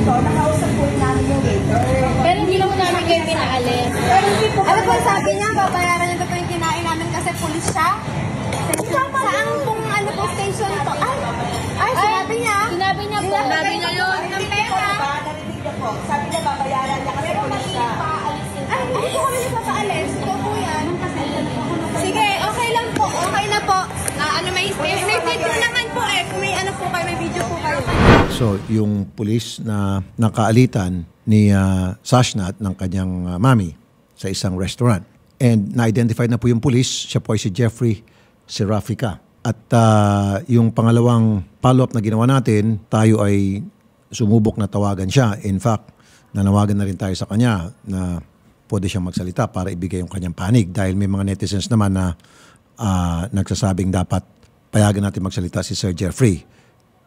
dito, nakausap po namin yung waiter. Pero hindi naman namin kayo pinaalis. Pero hindi po Ano po sabi niya, babayaran niya po yung kinain namin kasi pulis siya? Saan kung ano po station to? Ay, ay, sinabi niya. Sinabi niya po. Sinabi niya yun. Ng pera. Diba, narinig niyo po. Sabi niya babayaran niya kasi pulis siya. Ay, hindi po kami napapaalis. Ito po yan. Sige, okay lang po. Okay na po. Ah, ano, may, may, may video naman po eh. Kung may ano po kayo, may video po kayo. So, yung pulis na nakaalitan ni uh, Sashnat ng kanyang ah, mami sa isang restaurant. And na-identify na po yung pulis, siya po ay si Jeffrey Serafika. At ah, yung pangalawang follow-up na ginawa natin, tayo ay sumubok na tawagan siya. In fact, nanawagan na rin tayo sa kanya na pwede siyang magsalita para ibigay yung kanyang panig. Dahil may mga netizens naman na ah, nagsasabing dapat payagan natin magsalita si Sir Jeffrey.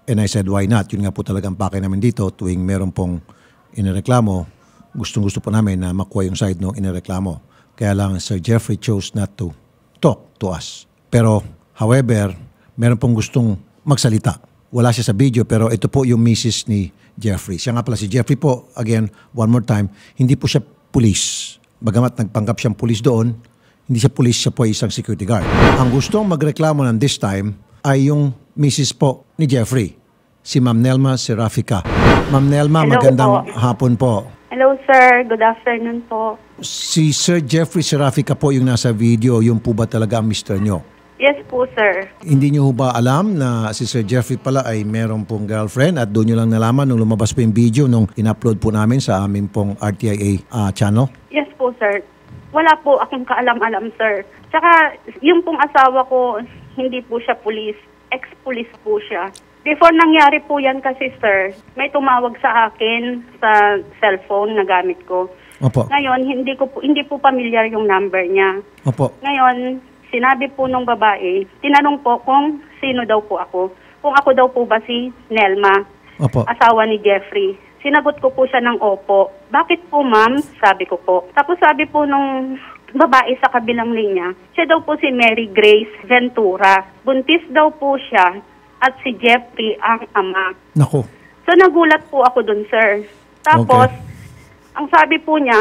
And I said, why not? Yun nga po talaga ang pakay namin dito tuwing meron pong inireklamo, gustong gusto po namin na makuha yung side ng inireklamo. Kaya lang Sir Jeffrey chose not to talk to us. Pero, however, meron pong gustong magsalita. Wala siya sa video pero ito po yung misis ni Jeffrey. Siya nga pala si Jeffrey po, again, one more time, hindi po siya police. Bagamat nagpanggap siyang police doon, hindi siya police, siya po isang security guard. Ang gustong magreklamo ng this time ay yung misis po ni Jeffrey, si Ma'am Nelma Serafika. Ma'am Nelma, Hello magandang po. hapon po. Hello sir, good afternoon po. Si Sir Jeffrey Serafika po yung nasa video, yung po ba talaga ang mister nyo? Yes po sir. Hindi nyo ba alam na si Sir Jeffrey pala ay meron pong girlfriend at doon nyo lang nalaman nung lumabas po yung video nung in-upload po namin sa aming pong RTIA ah, channel? Yes po sir. Wala po akong kaalam-alam sir. Tsaka yung pong asawa ko, hindi po siya pulis. Ex-pulis po siya. Before nangyari po yan kasi sir, may tumawag sa akin sa cellphone na gamit ko. Opo. Ngayon, hindi ko po, hindi po familiar yung number niya. Opo. Ngayon, sinabi po nung babae, tinanong po kung sino daw po ako. Kung ako daw po ba si Nelma, Opo. asawa ni Jeffrey. Sinagot ko po siya ng opo. Bakit po ma'am? Sabi ko po. Tapos sabi po nung babae sa kabilang linya, siya daw po si Mary Grace Ventura. Buntis daw po siya at si Jeffrey ang ama. Nako. So nagulat po ako dun, sir. Tapos, Okay. ang sabi po niya,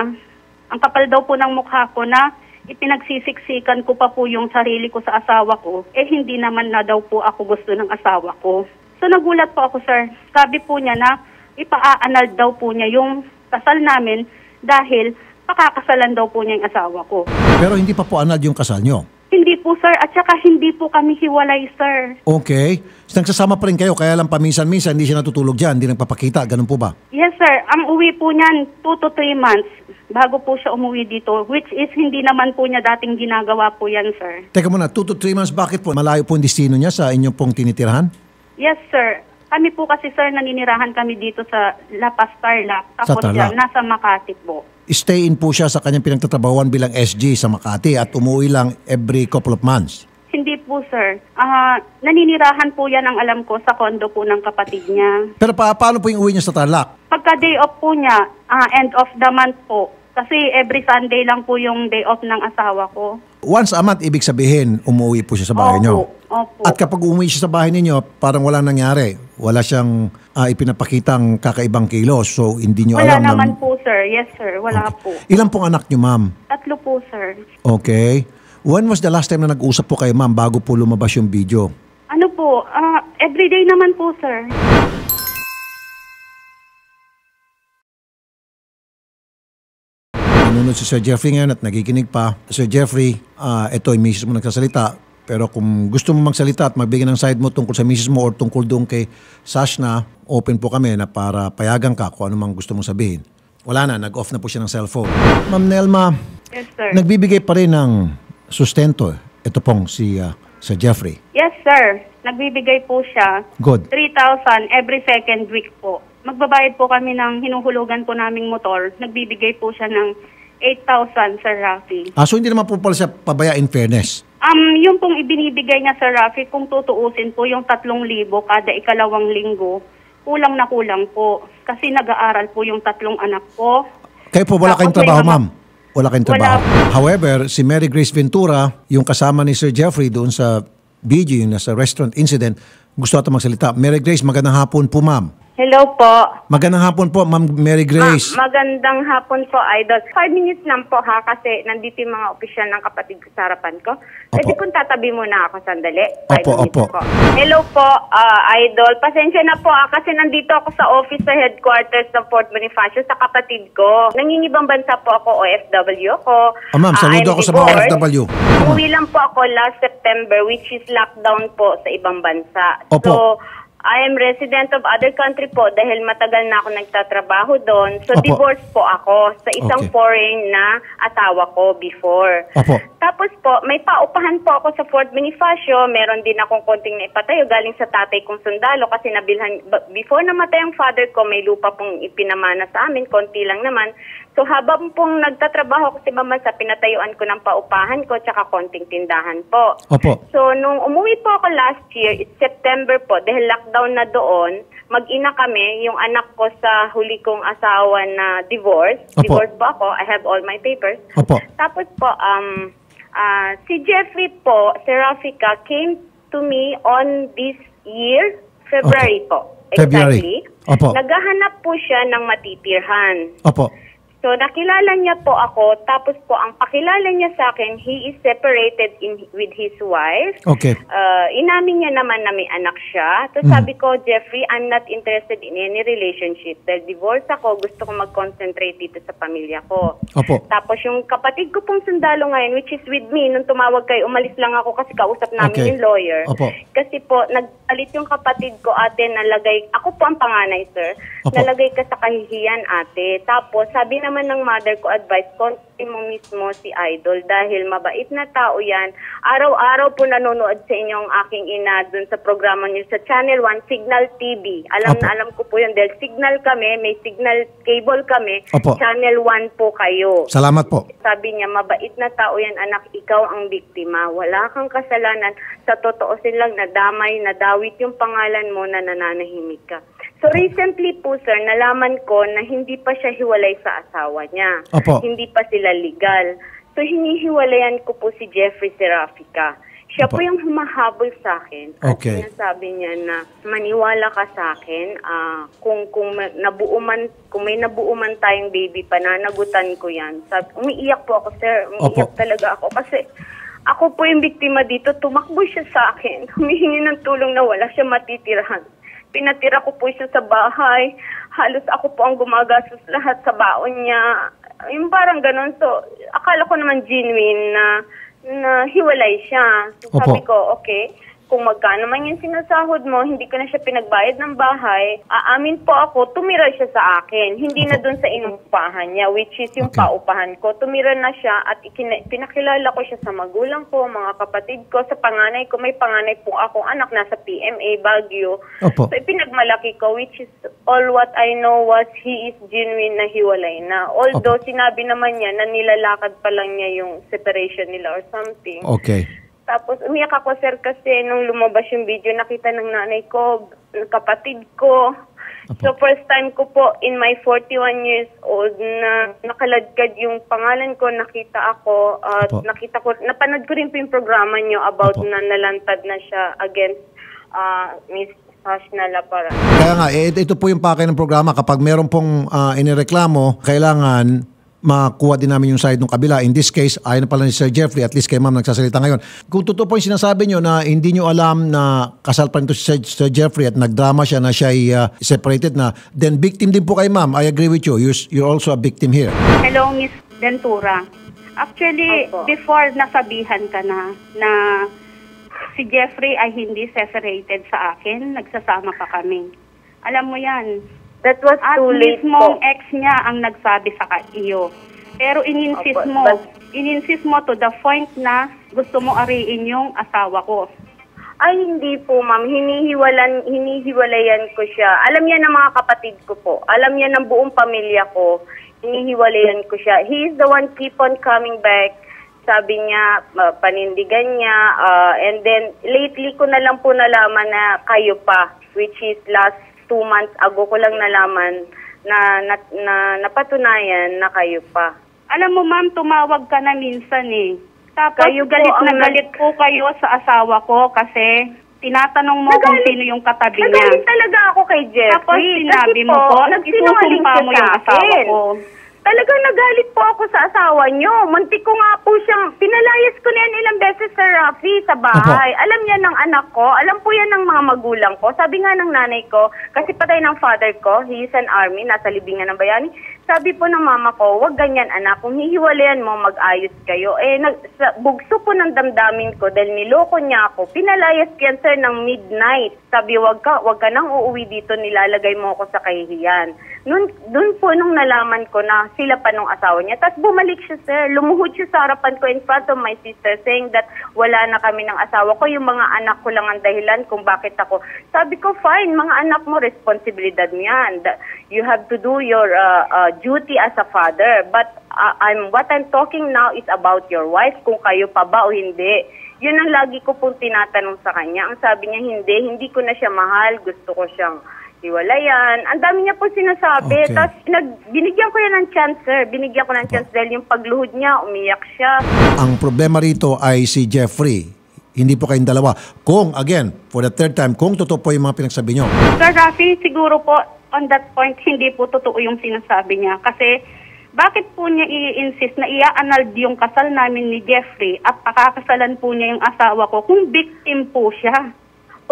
ang kapal daw po ng mukha ko na ipinagsisiksikan ko pa po yung sarili ko sa asawa ko, eh hindi naman na daw po ako gusto ng asawa ko. So nagulat po ako, sir. Sabi po niya na ipaa-anal daw po niya yung kasal namin dahil pakakasalan daw po niya yung asawa ko. Pero hindi pa po anad yung kasal nyo. Hindi po, sir. At saka hindi po kami hiwalay, sir. Okay. Nagsasama pa rin kayo, kaya lang paminsan-minsan hindi siya natutulog dyan, hindi nagpapakita. Ganun po ba? Yes, sir. Ang uwi po niyan, 2 to 3 months bago po siya umuwi dito, which is hindi naman po niya dating ginagawa po yan, sir. Teka muna, 2 to 3 months, bakit po? Malayo po ang destino niya sa inyong pong tinitirahan? Yes, sir. Kami po kasi, sir, naninirahan kami dito sa La Paz, Tarlac. Sa Tapos Tarlac. yan, nasa Makati po. Stay in po siya sa kanyang pinagtatrabahuan bilang SG sa Makati at umuwi lang every couple of months. Hindi po, sir. Ah, naninirahan po yan ang alam ko sa kondo po ng kapatid niya. Pero pa, paano po yung uwi niya sa Tarlac? Pagka day off po niya, ah, end of the month po. Kasi every Sunday lang po yung day off ng asawa ko. Once a month, ibig sabihin, umuwi po siya sa bahay Opo, niyo. opo. At kapag umuwi siya sa bahay ninyo, parang wala nangyari. Wala siyang ah, ipinapakitang kakaibang kilos. So, hindi niyo Wala alam na... naman po, sir. Yes, sir. Wala po. Ilan pong anak niyo, ma'am? Tatlo po, sir. Okay. When was the last time na nag-usap po kayo, ma'am, bago po lumabas yung video? Ano po? Ah, everyday naman po, sir. Nanonood si Sir Jeffrey ngayon at nagiginig pa. Sir Jeffrey, ah, ito yung misis mo nagsasalita. Pero kung gusto mo magsalita at magbigay ng side mo tungkol sa misis mo or tungkol doon kay Sashna, open po kami na para payagan ka kung ano mang gusto mong sabihin. Wala na, nag-off na po siya ng cellphone. Ma'am Nelma, Yes, sir. nagbibigay pa rin ng sustento. Ito pong si ah, Sir Jeffrey. yes, sir. Nagbibigay po siya. Good. 3,000 every second week po. Magbabayad po kami ng hinuhulugan po naming motor. Nagbibigay po siya ng 8,000, Sir Rafi. Ah, so hindi naman po pala siya pabaya in fairness. Um, yung pong ibinibigay niya, Sir Rafi, kung tutuusin po yung 3,000 kada ikalawang linggo, kulang na kulang po. Kasi nag-aaral po yung tatlong anak ko. Kayo po, wala kayong trabaho, ma'am? Wala kayong Wala trabaho. However, si Mary Grace Ventura, yung kasama ni Sir Jeffrey doon sa video, yung nasa restaurant incident, gusto ata magsalita. Mary Grace, magandang hapon po, ma'am. Hello po. Magandang hapon po, Ma'am Mary Grace. Ma- magandang hapon po, Idol. Five minutes lang po ha, kasi nandito yung mga opisyal ng kapatid ko sa harapan ko. Pwede Opo. kong tatabi muna ako sandali. Five Opo, opo. po. Hello po, ah, Idol. Pasensya na po ah, kasi nandito ako sa office sa headquarters ng Fort Bonifacio sa kapatid ko. Nangingibang bansa po ako, OFW ako. Ah, ma'am, saludo I'm ako sa mga. OFW. Umuwi lang po ako last September, which is lockdown po sa ibang bansa. Opo. So, I am resident of other country po dahil matagal na ako nagtatrabaho doon. So, Opo. divorced po ako sa isang Okay. foreign na asawa ko before. Opo. Tapos po, may paupahan po ako sa Fort Bonifacio. Meron din akong konting naipatayo galing sa tatay kong sundalo kasi nabilhan, b- before namatay ang father ko, may lupa pong ipinamana sa amin, konti lang naman. So habang pong nagtatrabaho ako sa ibang bansa, pinatayuan ko ng paupahan ko tsaka konting tindahan po. Opo. So, nung umuwi po ako last year, it's September po, dahil lockdown na doon, mag-ina kami, yung anak ko sa huli kong asawa na divorce. Opo. Divorce po ako, I have all my papers. Opo. Tapos po, um, ah, si Jeffrey po, Serafika, came to me on this year, February po. February. Exactly. Opo. Naghahanap po siya ng matitirhan. Opo. So, nakilala niya po ako. Tapos po, ang pakilala niya sa akin, he is separated in, with his wife. Okay. Uh, inamin niya naman na may anak siya. So, Mm. sabi ko, Jeffrey, I'm not interested in any relationship. Dahil divorce ako, gusto ko mag-concentrate dito sa pamilya ko. Opo. Tapos yung kapatid ko pong sundalo ngayon, which is with me, nung tumawag kayo, umalis lang ako kasi kausap namin Okay. yung lawyer. Opo. Kasi po, nagpalit yung kapatid ko ate, nalagay, ako po ang panganay, sir. Opo. Nalagay ka sa kahihiyan, ate. Tapos, sabi naman ng mother ko, advice, konti mo mismo si Idol dahil mabait na tao yan. Araw-araw po nanonood sa inyo ang aking ina dun sa programa niyo sa Channel 1, Signal TV. Alam Opo. na alam ko po yun dahil signal kami, may signal cable kami. Opo. Channel 1 po kayo. Salamat po. Sabi niya, mabait na tao yan, anak, ikaw ang biktima. Wala kang kasalanan. Sa totoo silang nadamay, nadawit yung pangalan mo na nananahimik ka. So recently po sir, nalaman ko na hindi pa siya hiwalay sa asawa niya. Opo. Hindi pa sila legal. So hinihiwalayan ko po si Jeffrey Serafica. Siya Opo. po yung humahabol sa akin. At Okay. sinasabi niya na maniwala ka sa akin. ah, kung kung ma- nabuo man, kung may nabuo man tayong baby, pananagutan ko yan. Sabi, umiiyak po ako, sir. Umiiyak Opo. talaga ako. Kasi ako po yung biktima dito. Tumakbo siya sa akin. Humihingi ng tulong na wala siya matitirahan. Pinatira ko po siya sa bahay. Halos ako po ang gumagastos lahat sa baon niya. Yung parang ganun. So, akala ko naman genuine na na hiwalay siya. So, Opo. sabi ko, okay, kung magkano man yung sinasahod mo, hindi ko na siya pinagbayad ng bahay, aamin po ako, tumira siya sa akin. Hindi na Opo. doon sa inupahan niya, which is yung Okay. paupahan ko. Tumira na siya at ikina- pinakilala ko siya sa magulang ko, mga kapatid ko, sa panganay ko. May panganay po akong anak nasa PMA, Baguio. Opo. So, ipinagmalaki ko, which is all what I know was he is genuine na hiwalay na. Although, sinabi naman niya na nilalakad pa lang niya yung separation nila or something. Okay. Tapos umiyak ako sir kasi nung lumabas yung video nakita ng nanay ko, ng kapatid ko. So first time ko po in my 41 years old na nakaladkad yung pangalan ko, nakita ako, at Opo. nakita ko, napanood ko rin po yung programa niyo about Opo. na nalantad na siya against uh, Miss Hashna Lapara. Kaya nga, eh, ito po yung pakay ng programa. Kapag meron pong ah, inireklamo, kailangan makuha din namin yung side ng kabila. In this case, ayon na pala ni Sir Jeffrey, at least kay ma'am nagsasalita ngayon. Kung totoo po yung sinasabi nyo na hindi nyo alam na kasal pa rin to si Sir, Sir Jeffrey at nagdrama siya na siya ay ah, separated na, then victim din po kay ma'am. I agree with you. You're, you're also a victim here. Hello, Miss Ventura. Actually, Opo. before nasabihan ka na na si Jeffrey ay hindi separated sa akin, nagsasama pa kami. Alam mo yan. That was At too late mismong po. ex niya ang nagsabi sa ka- iyo. Pero ininsist Opo, mo, but- ininsist mo to the point na gusto mo ariin yung asawa ko. Ay, hindi po, ma'am. Hinihiwalan, hinihiwalayan ko siya. Alam niya ng mga kapatid ko po. Alam niya ng buong pamilya ko. Hinihiwalayan ko siya. He is the one keep on coming back. Sabi niya, uh, panindigan niya. uh, and then, lately ko na lang po nalaman na kayo pa. Which is last two months ago ko lang nalaman na, na, na napatunayan na kayo pa. Alam mo ma'am, tumawag ka na minsan eh. Tapos Kayo po galit na ang nag- galit po kayo sa asawa ko kasi tinatanong mo kung Nagalit- sino yung katabi niya. Nagalit talaga ako kay Jeffrey. Tapos sinabi kasi mo po, nagsinungaling isusumpa siya mo yung asawa ko. Talagang nagalit po ako sa asawa niyo. Muntik ko nga po siyang, pinalayas ko na yan ilang beses sa Rafi sa bahay. Alam niya ng anak ko, alam po yan ng mga magulang ko. Sabi nga ng nanay ko, kasi patay ng father ko, he is an army, nasa libingan ng bayani. Sabi po ng mama ko, wag ganyan anak, kung hihiwalayan mo, mag-ayos kayo. Eh, nag, sa, bugso po ng damdamin ko dahil niloko niya ako. Pinalayas ko yan sir ng midnight. Sabi, wag ka, wag ka nang uuwi dito, nilalagay mo ako sa kahihiyan. Nun, dun po nung nalaman ko na sila pa nung asawa niya. Tapos bumalik siya sir, lumuhod siya sa harapan ko in front of my sister saying that wala na kami ng asawa ko, yung mga anak ko lang ang dahilan kung bakit ako. Sabi ko, fine, mga anak mo, responsibilidad mo yan. You have to do your uh, uh, duty as a father. But uh, I'm what I'm talking now is about your wife, kung kayo pa ba o hindi. Yun ang lagi ko pong tinatanong sa kanya. Ang sabi niya, hindi, hindi ko na siya mahal, gusto ko siyang hiwalayan. Ang dami niya po sinasabi. Okay. Tapos nag, binigyan ko yan ng chance, sir. Binigyan ko ng chance dahil yung pagluhod niya, umiyak siya. Ang problema rito ay si Jeffrey. Hindi po kayong dalawa. Kung, again, for the third time, kung totoo po yung mga pinagsabi nyo, Sir Rafi, siguro po on that point, hindi po totoo yung sinasabi niya. Kasi bakit po niya i-insist na i-annul yung kasal namin ni Jeffrey at pakakasalan po niya yung asawa ko kung victim po siya?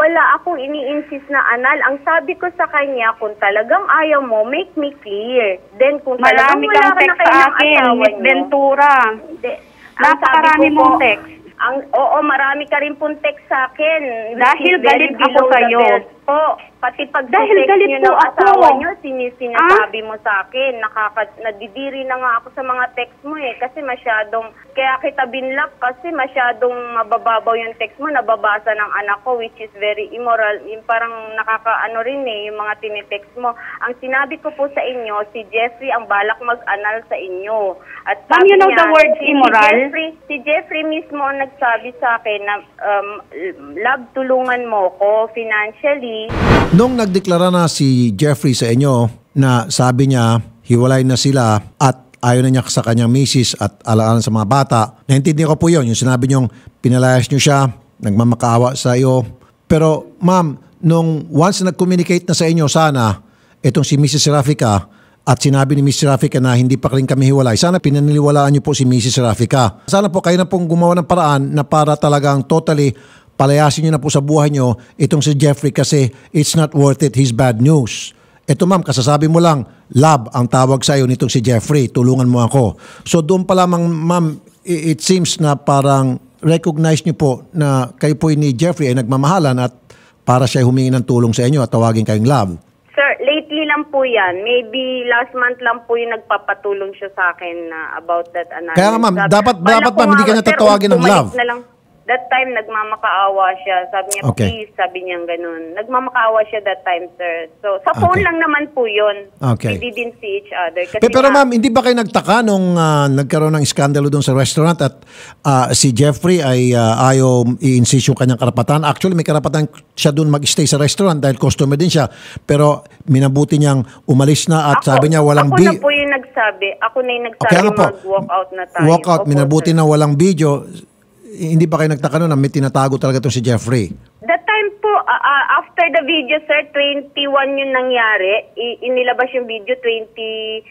Wala akong ini-insist na anal. Ang sabi ko sa kanya, kung talagang ayaw mo, make me clear. Then kung talagang Marami wala kang ka na text kayo sa ng akin, asawa Miss niyo, Ventura. Hindi. Ang Napakarami sabi ko mong po, text. Ang, oo, marami ka rin pong text sa akin. which Dahil is very galit ako below the sa'yo. belt Po, pati pag Dahil galit niyo po ng ako. asawa niyo, sinis- sinasabi mo sa akin. Nakaka, nadidiri na nga ako sa mga text mo eh. Kasi masyadong, kaya kita binlock kasi masyadong mabababaw yung text mo. Nababasa ng anak ko which is very immoral. Yung parang nakakaano rin eh, yung mga tinitext mo. Ang sinabi ko po sa inyo, si Jeffrey ang balak mag-anal sa inyo. At Ma'am, you know niya, the word si- immoral? Si Jeffrey, si Jeffrey mismo ang nagsabi sa akin na, um, love, tulungan mo ko financially. Nung nagdeklara na si Jeffrey sa inyo na sabi niya hiwalay na sila at ayaw na niya sa kanyang misis at alaala sa mga bata, naintindihan ko po yun. Yung sinabi niyong pinalayas niyo siya, nagmamakaawa sa iyo. Pero ma'am, nung once na nag-communicate na sa inyo sana, itong si Mrs. Rafika at sinabi ni Mrs. Rafika na hindi pa rin kami hiwalay, sana pinaniliwalaan niyo po si Mrs. Rafika. Sana po kayo na pong gumawa ng paraan na para talagang totally palayasin niyo na po sa buhay niyo itong si Jeffrey kasi it's not worth it his bad news. Ito ma'am, kasasabi mo lang, love ang tawag sa iyo nitong si Jeffrey, tulungan mo ako. So doon pa lamang ma'am, it seems na parang recognize niyo po na kayo po ni Jeffrey ay nagmamahalan at para siya humingi ng tulong sa inyo at tawagin kayong love. Sir, lately lang po yan. Maybe last month lang po yung nagpapatulong siya sa akin na about that analysis. Kaya nga, ma'am, dapat- dapat, ma'am, hindi ka niya tatawagin ng love. Na lang. That time, nagmamakaawa siya. Sabi niya, Okay. please, sabi niya ganun. Nagmamakaawa siya that time, sir. So, sa phone Okay. lang naman po yun. Okay. We didn't see each other. Kasi Pe- Pero nga- ma'am, hindi ba kayo nagtaka nung ah, nagkaroon ng iskandalo doon sa restaurant at ah, si Jeffrey ay ah, ayaw i-insist yung kanyang karapatan? Actually, may karapatan siya doon mag-stay sa restaurant dahil customer din siya. Pero minabuti niyang umalis na at Ako- sabi niya walang Ako bi- na po yung nagsabi. Ako na yung nagsabi Okay, ano po? mag-walk out na tayo. Walk out, Opo, minabuti sir. na walang video. Hindi ba kayo nagtaka noon na may tinatago talaga itong si Jeffrey? That time po, ah, after the video, sir, 21 yung nangyari. I- inilabas yung video, 22.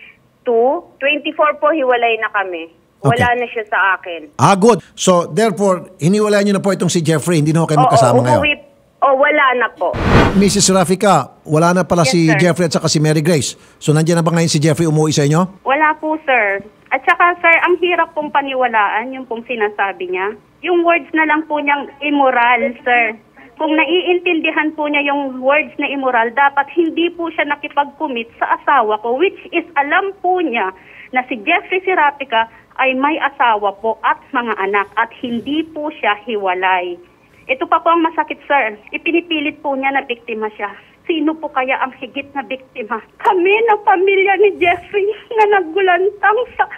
24 po, hiwalay na kami. Wala Okay. na siya sa akin. Ah, good. So, therefore, hiniwalayan niyo na po itong si Jeffrey. Hindi na kayo magkasama Oo, ngayon. umuwi- Oh, wala na po. Mrs. Rafika, wala na pala Yes, si sir. Jeffrey at saka si Mary Grace. So, nandiyan na ba ngayon si Jeffrey umuwi sa inyo? Wala po, sir. At saka, sir, ang hirap pong paniwalaan yung pong sinasabi niya. Yung words na lang po niyang immoral, sir. Kung naiintindihan po niya yung words na immoral, dapat hindi po siya nakipag-commit sa asawa ko, which is alam po niya na si Jeffrey Sirapica ay may asawa po at mga anak at hindi po siya hiwalay. Ito pa po ang masakit, sir. Ipinipilit po niya na biktima siya. Sino po kaya ang higit na biktima? Kami na pamilya ni Jeffrey na naggulantang sa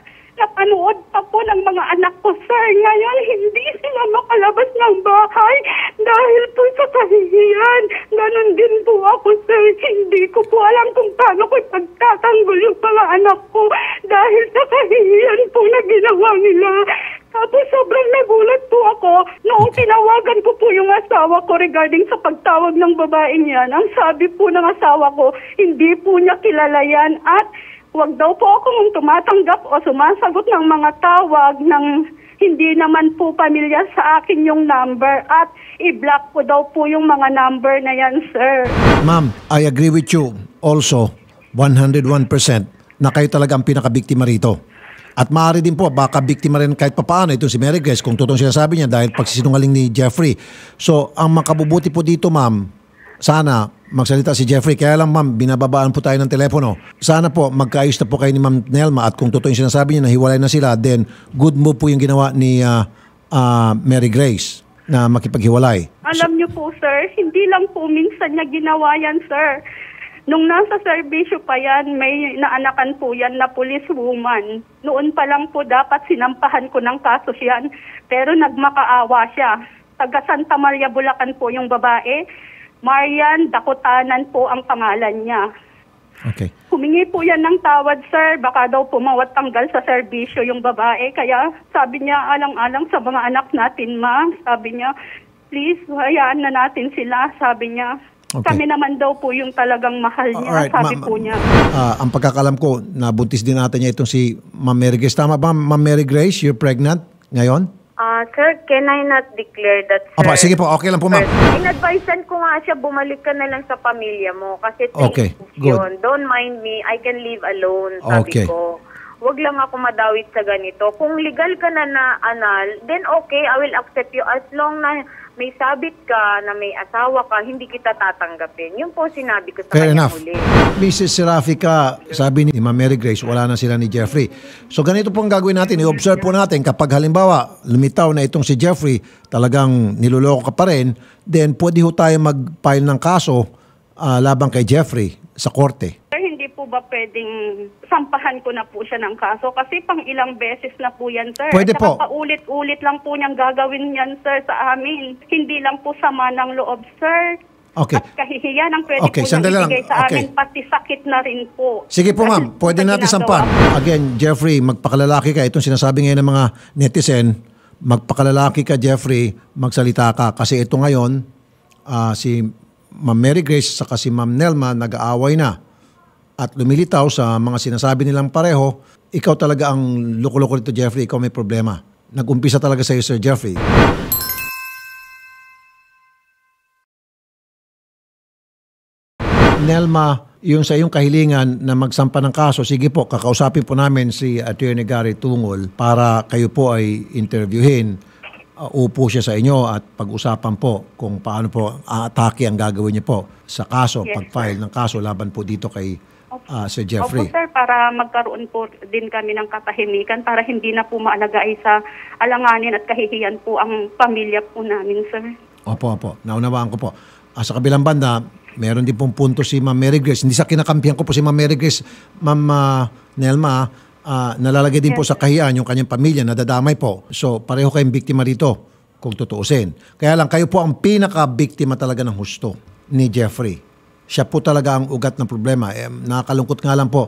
napanood pa po ng mga anak ko, sir. Ngayon, hindi sila makalabas ng bahay dahil po sa kahihiyan. Ganon din po ako, sir. Hindi ko po alam kung paano ko pagtatanggol yung mga anak ko dahil sa kahihiyan po na ginawa nila. Tapos sobrang nagulat po ako noong tinawagan ko po yung asawa ko regarding sa babaeng yan, ang sabi po ng asawa ko, hindi po niya kilala yan at wag daw po akong tumatanggap o sumasagot ng mga tawag ng hindi naman po pamilya sa akin yung number at i-block ko daw po yung mga number na yan, sir. Ma'am, I agree with you also 101% na kayo talaga ang pinakabiktima rito. At maaari din po, baka biktima rin kahit papaano ito si Mary Grace kung totoong sinasabi niya dahil pagsisinungaling ni Jeffrey. So, ang makabubuti po dito, ma'am, sana magsalita si Jeffrey. Kaya lang, ma'am, binababaan po tayo ng telepono. Sana po, magkaayos na po kayo ni Ma'am Nelma at kung totoo yung sinasabi niya na hiwalay na sila, then good move po yung ginawa ni ah, ah, Mary Grace na makipaghiwalay. Alam niyo po, sir, hindi lang po minsan niya ginawa yan, sir. Nung nasa serbisyo pa yan, may naanakan po yan na police woman. Noon pa lang po dapat sinampahan ko ng kaso yan, pero nagmakaawa siya. Taga Santa Maria, Bulacan po yung babae. Marian Dakutanan po ang pangalan niya. Okay. Humingi po yan ng tawad, sir. Baka daw pumawat tanggal sa serbisyo yung babae. Kaya sabi niya, alang-alang sa mga anak natin, ma. Sabi niya, please, hayaan na natin sila. Sabi niya, Okay. kami naman daw po yung talagang mahal niya. Alright, sabi ma'am. po niya. Ah, ang pagkakalam ko, nabuntis din natin niya itong si Ma'am Mary Grace. Tama ba, Ma'am Mary Grace? You're pregnant ngayon? Ah, sir, can I not declare that, sir? Opo, sige po, okay lang po, ma'am. In-advisean ko nga siya, bumalik ka na lang sa pamilya mo. Kasi Okay, good. yun. Don't mind me, I can live alone, sabi Okay. ko. Huwag lang ako madawit sa ganito. Kung legal ka na na anal, then okay, I will accept you. As long na may sabit ka, na may asawa ka, hindi kita tatanggapin. Yun po sinabi ko sa Fair kanya enough. huli. Mrs. Serafika, sabi ni Ma'am Mary Grace, wala na sila ni Jeffrey. So ganito po ang gagawin natin. I-observe po natin kapag halimbawa lumitaw na itong si Jeffrey, talagang niloloko ka pa rin, then pwede ho tayo mag-file ng kaso ah, laban kay Jeffrey sa korte. Ba pwedeng sampahan ko na po siya ng kaso? Kasi pang ilang beses na po yan, sir. Pwede At po. paulit-ulit lang po niyang gagawin yan, sir, sa amin. Hindi lang po sama ng loob, sir. Okay. At kahihiyan ang pwede Okay, po sandali lang. sa Okay. amin, pati sakit na rin po. Sige po ma'am, pwede natin sampan. Again, Jeffrey, magpakalalaki ka. Itong sinasabi ngayon ng mga netizen, magpakalalaki ka Jeffrey, magsalita ka. Kasi ito ngayon, ah, si Ma'am Mary Grace saka si Ma'am Nelma nag-aaway na at lumilitaw sa mga sinasabi nilang pareho, ikaw talaga ang loko-loko nito Jeffrey, ikaw may problema. Nag-umpisa talaga sa iyo Sir Jeffrey. Nelma, yung sa iyong kahilingan na magsampa ng kaso, sige po, kakausapin po namin si Attorney Gary Tungol para kayo po ay interviewin. Uh, upo siya sa inyo at pag-usapan po kung paano po atake ang gagawin niyo po sa kaso, Yes, pag-file ng kaso laban po dito kay uh, Sir Opo, Jeffrey. sir, para magkaroon po din kami ng katahimikan para hindi na po maalagay sa alanganin at kahihiyan po ang pamilya po namin, sir. Opo, opo. Naunawaan ko po. Ah, sa kabilang banda, meron din pong punto si Ma'am Mary Grace. Hindi sa kinakampihan ko po si Ma'am Mary Grace, Ma'am ah, Nelma, ah, nalalagay din po sa kahiyan yung kanyang pamilya, nadadamay po. So, pareho kayong biktima rito, kung tutuusin. Kaya lang, kayo po ang pinaka-biktima talaga ng husto ni Jeffrey. Siya po talaga ang ugat ng problema. Eh, nakakalungkot nga lang po,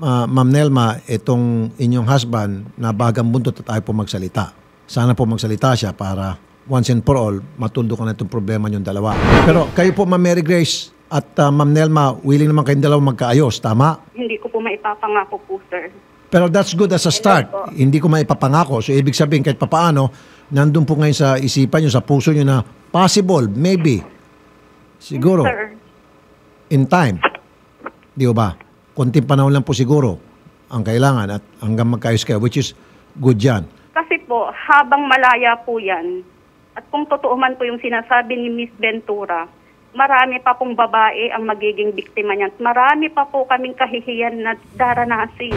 ah, Ma'am Nelma, itong inyong husband na bagang buntot at ayaw po magsalita. Sana po magsalita siya para once and for all, matuldo ka na itong problema niyong dalawa. Pero kayo po, Ma'am Mary Grace at ah, Ma'am Nelma, willing naman kayong dalawa magkaayos, tama? Hindi ko po maipapangako po, sir. Pero that's good as a start. Hindi ko maipapangako. So, ibig sabihin, kahit papaano, nandun po ngayon sa isipan nyo, sa puso nyo na possible, maybe, siguro, Sir, in time. Di ba? Konting panahon lang po siguro ang kailangan at hanggang magkaayos kayo, which is good yan. kasi po, habang malaya po yan, at kung totoo man po yung sinasabi ni Miss Ventura, marami pa pong babae ang magiging biktima niyan. Marami pa po kaming kahihiyan na daranasin.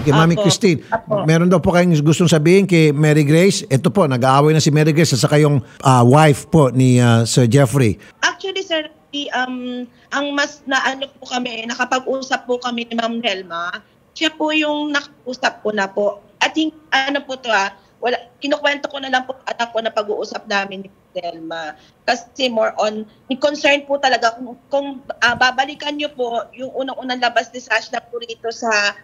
Okay, Mami Apo. Christine, meron daw po kayong gustong sabihin kay Mary Grace. Ito po, nag-aaway na si Mary Grace at saka yung ah, wife po ni ah, Sir Jeffrey. Actually, sir, the, um, ang mas na ano po kami, nakapag-usap po kami ni Ma'am Nelma, siya po yung nakausap ko na po. At hin- ano po to ah, wala, kinukwento ko na lang po anak ko na pag-uusap namin ni Nelma. Kasi more on, ni concern po talaga kung, kung ah, babalikan niyo po yung unang-unang labas ni Sash na po rito sa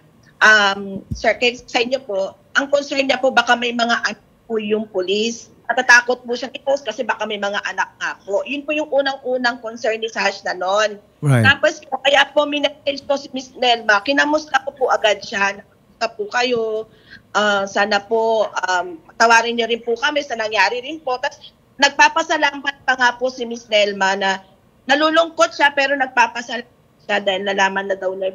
um, kay, sa inyo po, ang concern niya po baka may mga po yung police natatakot po siyang i-post kasi baka may mga anak nga po. Yun po yung unang-unang concern ni Sash na noon. Right. Tapos po, kaya po minessage ko si Miss Nelma, kinamusta ko po agad siya. Nakamusta po kayo. Ah, sana po, um, tawarin niyo rin po kami sa nangyari rin po. Tapos nagpapasalamat pa nga po si Miss Nelma na nalulungkot siya pero nagpapasalamat siya dahil nalaman na daw na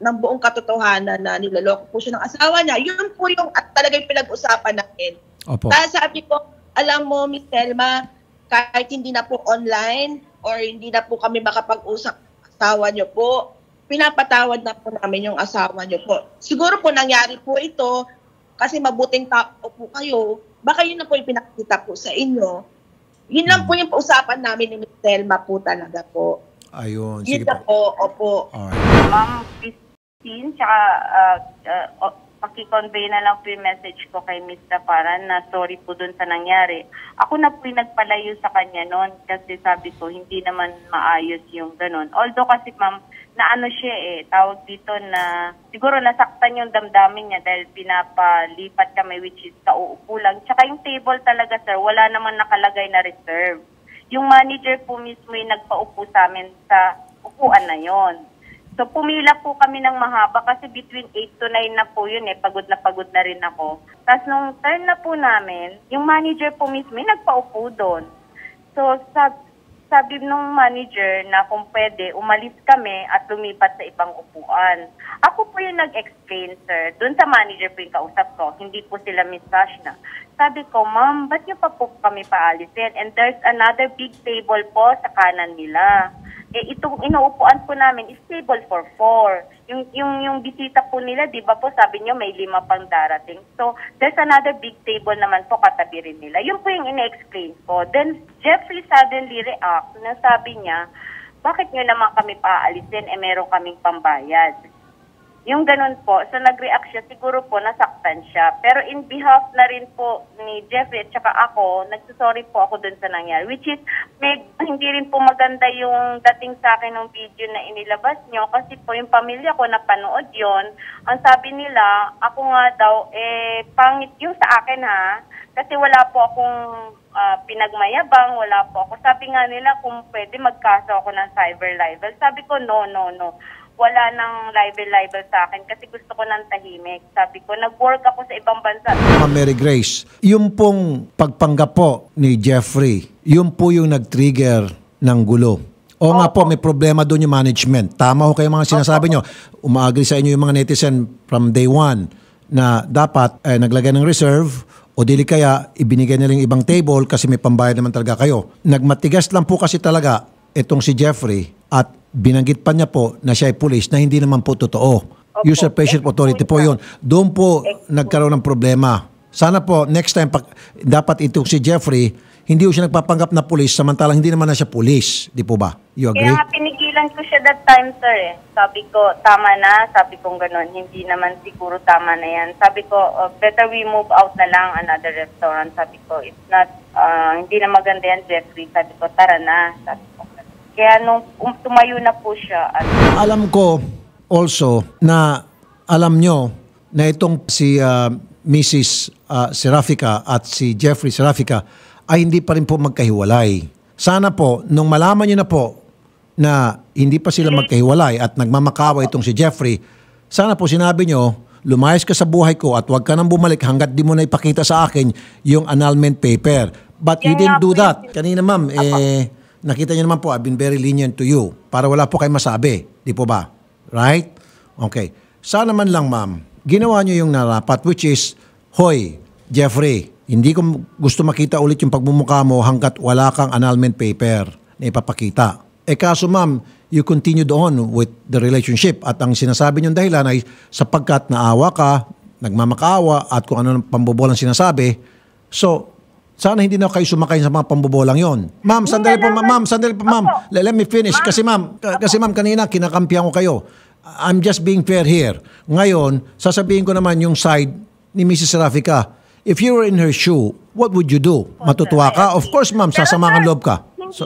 ng buong katotohanan na niloloko po siya ng asawa niya. Yun po yung at talagang pinag-usapan natin. Opo. Kaya sabi ko, alam mo, Miss Telma, kahit hindi na po online or hindi na po kami makapag-usap asawa niyo po, pinapatawad na po namin yung asawa niyo po. Siguro po nangyari po ito kasi mabuting tao po kayo. Baka yun na po yung pinakita po sa inyo. Yun lang po yung usapan namin ni Miss Telma po talaga po. Ayun. Yun Sige na po. po, opo. Alright. Ma'am Christine, tsaka uh, uh, paki-convey na lang po yung message ko kay Miss Taparan na sorry po dun sa nangyari. Ako na po yung nagpalayo sa kanya noon kasi sabi ko hindi naman maayos yung ganun. Although kasi ma'am, na ano siya eh, tawag dito na siguro nasaktan yung damdamin niya dahil pinapalipat kami which is kauupo lang. Tsaka yung table talaga sir, wala naman nakalagay na reserve. Yung manager po mismo yung nagpaupo sa amin sa upuan na yon. So pumila po kami ng mahaba kasi between 8 to 9 na po yun eh. Pagod na pagod na rin ako. Tapos nung turn na po namin, yung manager po mismo nagpaupo doon. So sab sabi nung manager na kung pwede, umalis kami at lumipat sa ibang upuan. Ako po yung nag-explain, sir. Doon sa manager po yung kausap ko, hindi po sila Miss Sashna. Sabi ko, ma'am, ba't niyo pa po kami paalisin? And there's another big table po sa kanan nila. Eh, itong inuupuan po namin is table for four. Yung, yung, yung bisita po nila, di ba po, sabi niyo may lima pang darating. So, there's another big table naman po katabi rin nila. Yun po yung ine-explain ko. Then, Jeffrey suddenly react na sabi niya, bakit niyo naman kami paalisin? Eh, meron kaming pambayad. Yung ganun po, so nag-react siya, siguro po nasaktan siya. Pero in behalf na rin po ni Jeffrey at saka ako, nagsusorry po ako dun sa nangyari. Which is, may, hindi rin po maganda yung dating sa akin ng video na inilabas nyo. Kasi po yung pamilya ko napanood yon Ang sabi nila, ako nga daw, eh, pangit yung sa akin ha. Kasi wala po akong ah, pinagmayabang, wala po ako. Sabi nga nila kung pwede magkaso ako ng cyber libel. Sabi ko, no, no, no wala nang libel-libel sa akin kasi gusto ko ng tahimik. Sabi ko, nag-work ako sa ibang bansa. Ma'am Mary Grace, yung pong pagpanggap po ni Jeffrey, yun po yung nag-trigger ng gulo. O nga po, may problema doon yung management. Tama ho kayo mga sinasabi nyo. Umaagri sa inyo yung mga netizen from day one na dapat eh, naglagay ng reserve o dili kaya ibinigay nila yung ibang table kasi may pambayad naman talaga kayo. Nagmatigas lang po kasi talaga itong si Jeffrey at binanggit pa niya po na siya ay police na hindi naman po totoo. Usurpation of authority po yun. Doon po nagkaroon ng problema. Sana po next time pag, dapat itong si Jeffrey hindi po siya nagpapanggap na police samantalang hindi naman na siya police. Di po ba? You agree? Kaya pinigilan ko siya that time, sir. Eh. Sabi ko, tama na. Sabi ko gano'n. Hindi naman siguro tama na yan. Sabi ko, uh, better we move out na lang another restaurant. Sabi ko, it's not, uh, hindi na maganda yan, Jeffrey. Sabi ko, tara na. Sabi ko, kaya nung um, tumayo na po siya, at Alam ko also na alam nyo na itong si uh, Mrs. Uh, Serafika at si Jeffrey Serafika ay hindi pa rin po magkahiwalay. Sana po, nung malaman nyo na po na hindi pa sila magkahiwalay at nagmamakaway itong si Jeffrey, sana po sinabi nyo, lumayas ka sa buhay ko at huwag ka nang bumalik hanggat di mo na ipakita sa akin yung annulment paper. But you Yan didn't nga do po that. Kanina ma'am, eh, nakita niyo naman po, I've been very lenient to you para wala po kayo masabi. Di po ba? Right? Okay. Sana man lang ma'am, ginawa niyo yung narapat which is, Hoy, Jeffrey, hindi ko gusto makita ulit yung pagmumukha mo hanggat wala kang annulment paper na ipapakita. Eh kaso ma'am, you continued on with the relationship at ang sinasabi niyong dahilan ay sapagkat naawa ka, nagmamakaawa at kung ano ng pambobolang sinasabi. So, sana hindi na kayo sumakay sa mga pambobolang yon. Ma'am, sandali po, ma'am, ma'am, sandali po, ma'am. Let, let me finish. Kasi ma'am, ka- kasi ma'am, kanina kinakampihan ko kayo. I'm just being fair here. Ngayon, sasabihin ko naman yung side ni Mrs. Rafika. If you were in her shoe, what would you do? Matutuwa ka? Of course, ma'am, Pero, sasamakan sir, loob ka. So,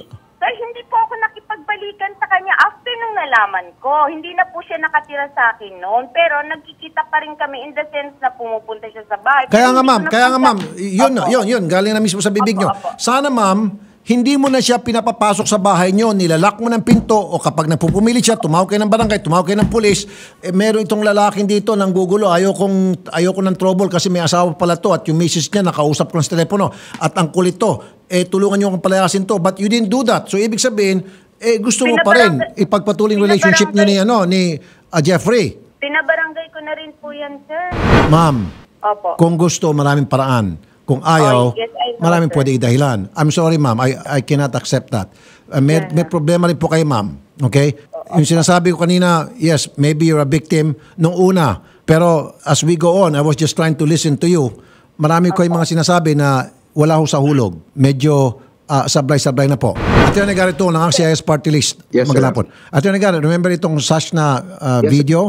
nahalikan sa kanya after nung nalaman ko. Hindi na po siya nakatira sa akin noon. Pero nagkikita pa rin kami in the sense na pumupunta siya sa bahay. Kaya nga ma'am, kaya nga ma'am, yun, Opo. yun, yun, galing na mismo sa bibig Opo, nyo. opo. Sana ma'am, hindi mo na siya pinapapasok sa bahay nyo, nilalak mo ng pinto o kapag nagpupumilit siya, tumawag kayo ng barangay, tumawag kayo ng pulis, eh, meron itong lalaking dito nang gugulo, ayaw kong, ayaw ko ng trouble kasi may asawa pala to at yung misis niya nakausap ko sa telepono at ang kulit to, eh tulungan nyo akong palayasin to but you didn't do that. So ibig sabihin, eh gusto mo pa rin ipagpatuloy relationship nyo ni, ano, ni ah, Jeffrey. Pinabarangay ko na rin po yan, sir. Ma'am, Opo. kung gusto, maraming paraan. Kung ayaw, Oh, yes, I know, maraming sir. pwede idahilan. I'm sorry, ma'am. I, I cannot accept that. Uh, may, may problema rin po kayo, ma'am. Okay? Yung sinasabi ko kanina, yes, maybe you're a victim nung una. Pero as we go on, I was just trying to listen to you. Marami ko yung mga sinasabi na wala ho sa hulog. Medyo ah, sablay-sablay na po. Attorney Garrett ng RCIS Party List. Yes, sir. Hapon. Attorney Garrett, remember itong Sash na ah, Yes, sir. video?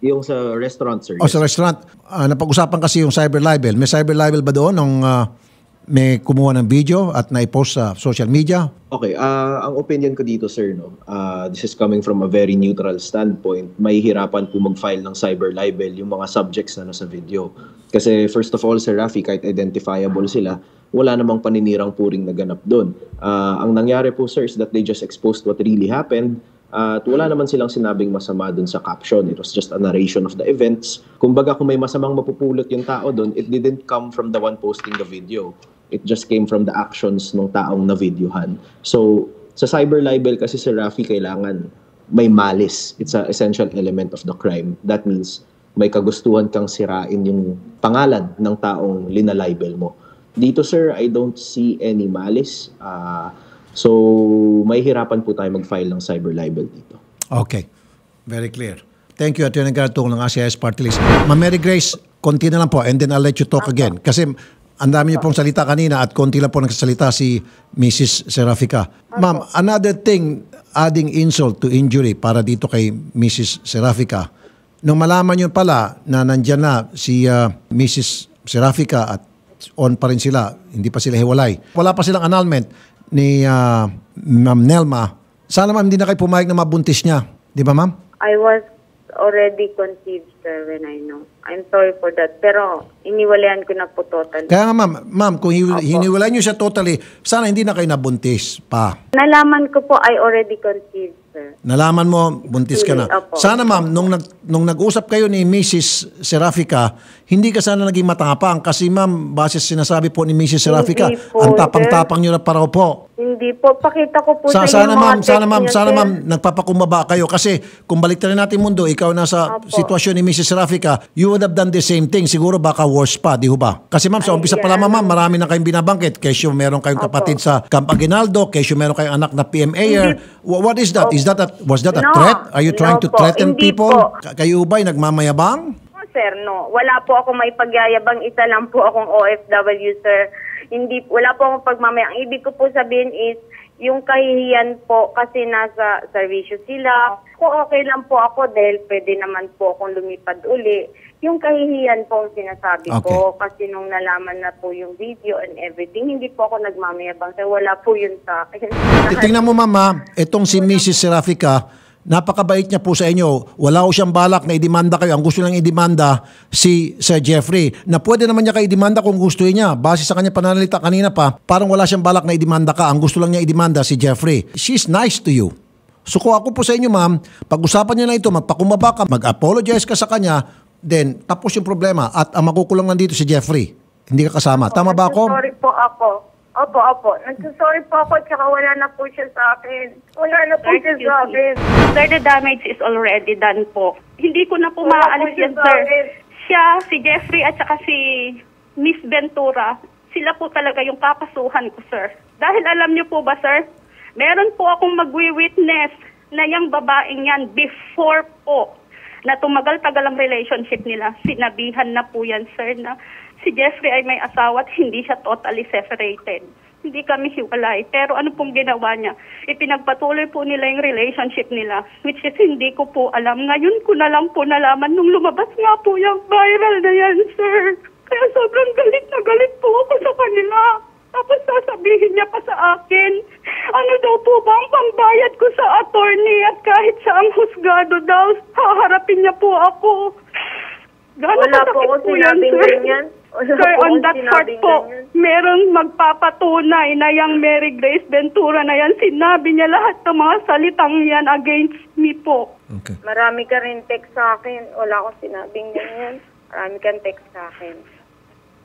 Yung sa restaurant, sir. O yes. sa restaurant, ah, napag-usapan kasi yung cyber libel. May cyber libel ba doon nung ah, may kumuha ng video at na-post sa social media? Okay, ah, ang opinion ko dito, sir, no, ah, this is coming from a very neutral standpoint. May hirapan po mag-file ng cyber libel yung mga subjects na nasa video. Kasi first of all, Sir Rafi, kahit identifiable sila, wala namang paninirang puring naganap doon. Ah, ang nangyari po, sir, is that they just exposed what really happened. At wala naman silang sinabing masama doon sa caption. It was just a narration of the events. Kumbaga, kung may masamang mapupulot yung tao doon, it didn't come from the one posting the video. It just came from the actions ng taong na-videohan. So, sa cyber libel kasi si Rafi kailangan may malice. It's an essential element of the crime. That means may kagustuhan kang sirain yung pangalan ng taong linalibel mo. Dito sir, I don't see any malice. Ah, so, may hirapan po tayo mag-file ng cyber libel dito. Okay. Very clear. Thank you, Attorney Gartong ng ACIS Party List. Ma'am Mary Grace, konti na lang po and then I'll let you talk again. Kasi ang dami niyo pong salita kanina at konti lang po nagsasalita si Mrs. Serafica. Ma'am, another thing, adding insult to injury para dito kay Mrs. Serafica. Nung malaman niyo pala na nandyan na si ah, Mrs. Serafica at on pa rin sila, hindi pa sila hiwalay. Wala pa silang annulment ni ah, Ma'am Nelma. Sana ma'am hindi na kayo pumayag na mabuntis niya. Di ba ma'am? I was already conceived, sir, when I know. I'm sorry for that. Pero, iniwalayan ko na po totally. Kaya nga ma'am, ma'am, kung hi- hiniwalay niyo siya totally, sana hindi na kayo nabuntis pa. Nalaman ko po, I already conceived, sir. Nalaman mo, buntis ka na. Opo. Sana ma'am, nung, nag, nung nag-usap kayo ni Mrs. Serafica, hindi ka sana naging matapang kasi ma'am, base sa sinasabi po ni Mrs. Serafica, Hindi po, ang tapang-tapang niyo na para po. Hindi po. Pakita ko po Sa, sa sana ma'am, sana ma'am, sana ma'am, nagpapakumbaba kayo kasi kung balik na natin mundo, ikaw nasa Opo. sitwasyon ni Mrs. Serafica, you would have done the same thing. Siguro baka worse pa, di ho ba? Kasi ma'am, sa Ay, umpisa pa lamang ma'am, marami na kayong binabangkit. Kesyo meron kayong Opo. kapatid sa Camp Aguinaldo, kesyo meron kayong anak na PMAer. Wha- What is that? Is that a, was that a No. threat? Are you trying No to po. threaten Hindi people? po. Ka- Kayo ba'y nagmamayabang? Sir, no. Wala po ako may pagyayabang. Isa lang po akong OFW, sir. Hindi, wala po akong pagmamayang. Ang ibig ko po sabihin is, yung kahihiyan po kasi nasa servisyo sila. Kung okay lang po ako dahil pwede naman po akong lumipad uli. Yung kahihiyan po ang sinasabi ko kasi nung nalaman na po yung video and everything, hindi po ako nagmamayabang. Sir, wala po yun sa akin. Tingnan mo mama, itong si Mrs. Serafica, napakabait niya po sa inyo. Wala ko siyang balak na idemanda kayo. Ang gusto lang idemanda si Sir Jeffrey. Na pwede naman niya kayo idemanda kung gusto niya. Base sa kanya pananalita kanina pa, parang wala siyang balak na idemanda ka. Ang gusto lang niya idemanda si Jeffrey. She's nice to you. So kung ako po sa inyo ma'am, pag-usapan niyo na ito, magpakumbaba ka, mag-apologize ka sa kanya, then tapos yung problema at ang makukulong nandito si Jeffrey. Hindi ka kasama. Tama ba ako? Sorry po ako. Opo, opo. Nagsasorry po ako tsaka wala na po siya sa akin. Wala na po siya Excuse sa me. akin. Sir, the damage is already done po. Hindi ko na po Wala maaalis po siya yan, sa sir. akin. Siya, si Jeffrey at saka si Miss Ventura, sila po talaga yung kakasuhan ko, sir. Dahil alam niyo po ba, sir, meron po akong magwi-witness na yung babaeng yan before po na tumagal-tagal ang relationship nila. Sinabihan na po yan, sir, na si Jeffrey ay may asawa at hindi siya totally separated. Hindi kami hiwalay. Pero ano pong ginawa niya? Ipinagpatuloy po nila yung relationship nila, which is hindi ko po alam. Ngayon ko na lang po nalaman nung lumabas nga po yung viral na yan, sir. Kaya sobrang galit na galit po ako sa kanila. Tapos sasabihin niya pa sa akin, ano daw po ba ang pambayad ko sa attorney at kahit sa ang husgado daw, haharapin niya po ako. Gano'n Wala po ako sinabing ganyan. Wala Sir, on akong that part po, merong magpapatunay na yung Mary Grace Ventura na yan. Sinabi niya lahat ng mga salitang yan against me po. Okay. Marami ka rin text sa akin. Wala akong sinabing ganyan. Marami kang text sa akin.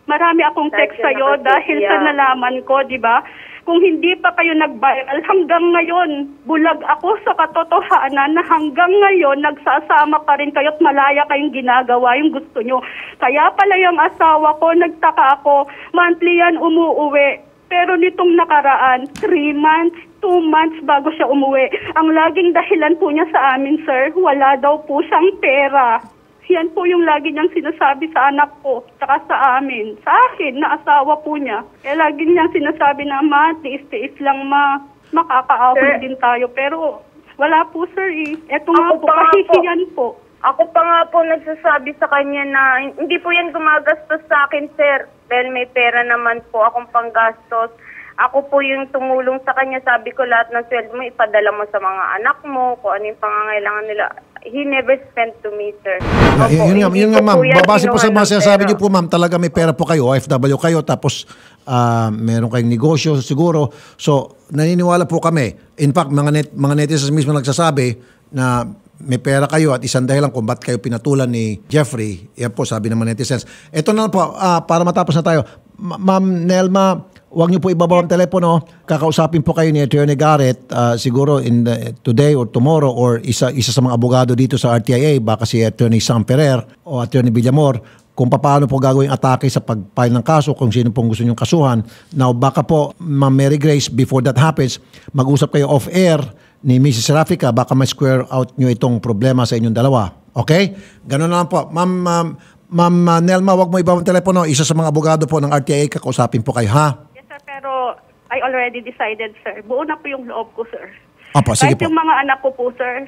Marami akong Dahil text sa'yo dahil sa nalaman ko, di ba? Kung hindi pa kayo nag-viral hanggang ngayon, bulag ako sa katotohanan na hanggang ngayon nagsasama pa rin kayo at malaya kayong ginagawa yung gusto nyo. Kaya pala yung asawa ko, nagtaka ako, monthly yan umuuwi. Pero nitong nakaraan, three months, two months bago siya umuwi. Ang laging dahilan po niya sa amin, sir, wala daw po siyang pera. Yan po yung lagi niyang sinasabi sa anak ko, tsaka sa amin. Sa akin, na asawa po niya. Kaya lagi niyang sinasabi na, ma, tiis-tiis lang, ma. Makakaaway din tayo. Pero wala po, sir, eh. Ito nga Ako po, pa nga po. kahihiyan po. Ako pa nga po nagsasabi sa kanya na hindi po yan gumagastos sa akin, sir. Dahil may pera naman po akong panggastos. Ako po yung tumulong sa kanya. Sabi ko lahat ng sweldo mo, ipadala mo sa mga anak mo, kung ano yung pangangailangan nila. He never spent to me, sir. Opo, yun nga, hindi yun ko nga ma'am, babase po sa mga sinasabi niyo po ma'am, talaga may pera po kayo, OFW kayo, tapos ah, meron kayong negosyo siguro. So, naniniwala po kami. In fact, mga, net, mga netizens mismo nagsasabi na may pera kayo at isang dahilan kung ba't kayo pinatulan ni Jeffrey. Yan po, sabi ng mga netizens. Ito na po, ah, para matapos na tayo. Ma- Ma'am Nelma, Huwag niyo po ibabaw ang telepono. Kakausapin po kayo ni Attorney Garrett ah, siguro in the, today or tomorrow or isa isa sa mga abogado dito sa RTIA, baka si Attorney Sam Ferrer o Attorney Villamor kung paano po gagawing atake sa pag-file ng kaso, kung sino pong gusto niyong kasuhan. Now, baka po, Ma'am Mary Grace, before that happens, mag-usap kayo off-air ni Mrs. Raffica, baka ma-square out niyo itong problema sa inyong dalawa. Okay? Ganun na lang po. Ma'am, ma'am, ma'am ah, Nelma, wag mo ibabaw ang telepono. Isa sa mga abogado po ng RTIA, kakausapin po kayo, ha? Yes, sir, pero I already decided, sir. Buo na po yung loob ko, sir. Opo, sige Kahit po. yung mga anak ko po, sir,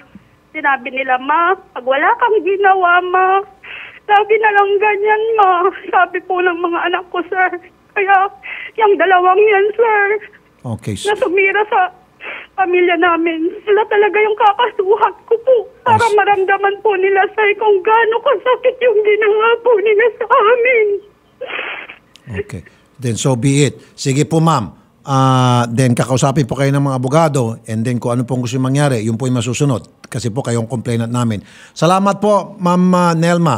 sinabi nila, ma, pag wala kang ginawa, ma, lagi na lang ganyan, ma. Sabi po ng mga anak ko, sir. Kaya, yung dalawang yan, sir, Okay. na sumira sa pamilya namin, sila talaga yung kakasuhan ko po para maramdaman po nila, sir, kung gaano kasakit yung ginawa po nila sa amin. Okay. Then so be it. Sige po ma'am. Ah, then kakausapin po kayo ng mga abogado and then kung ano pong gusto mangyari, yun po yung masusunod. Kasi po kayong complainant namin. Salamat po, Ma'am ah, Nelma.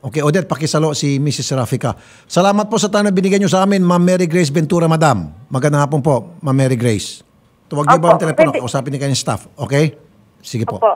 Okay, Odette, pakisalo si Mrs. Raffica. Salamat po sa time na binigyan nyo sa amin, Ma'am Mary Grace Ventura, Madam. Magandang hapon po, Ma'am Mary Grace. Tuwag niyo ba ang telepono? Kausapin ni kanyang staff. Okay? Sige po. Opo.